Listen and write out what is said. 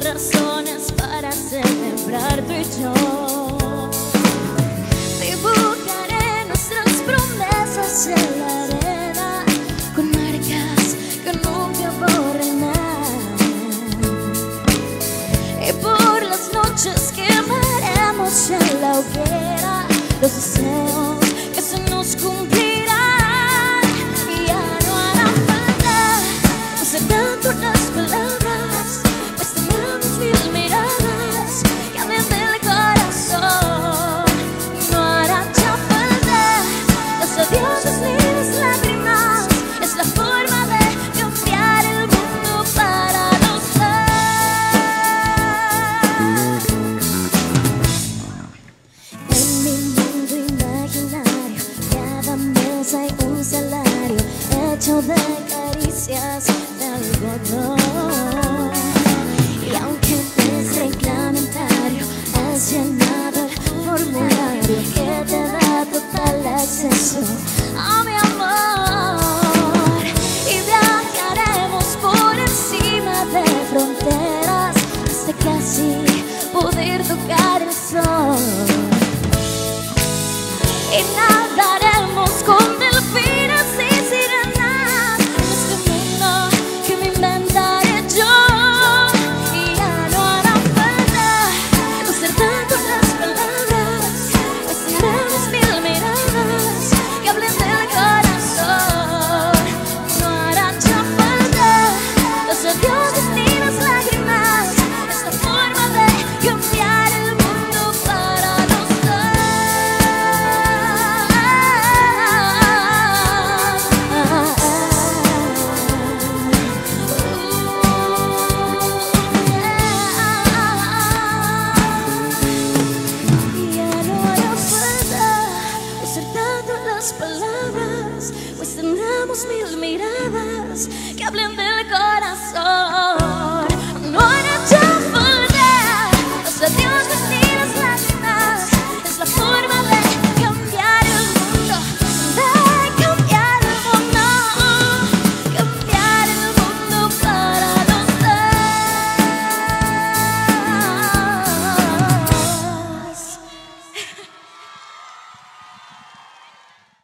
razones para celebrar tú y yo. días de algodón. Y aunque es reglamentario, has llenado el formulario que te da total acceso a mi amor. Y viajaremos por encima de fronteras hasta casi poder tocar el sol. Y palabras, pues tendremos mil miradas que hablen del corazón.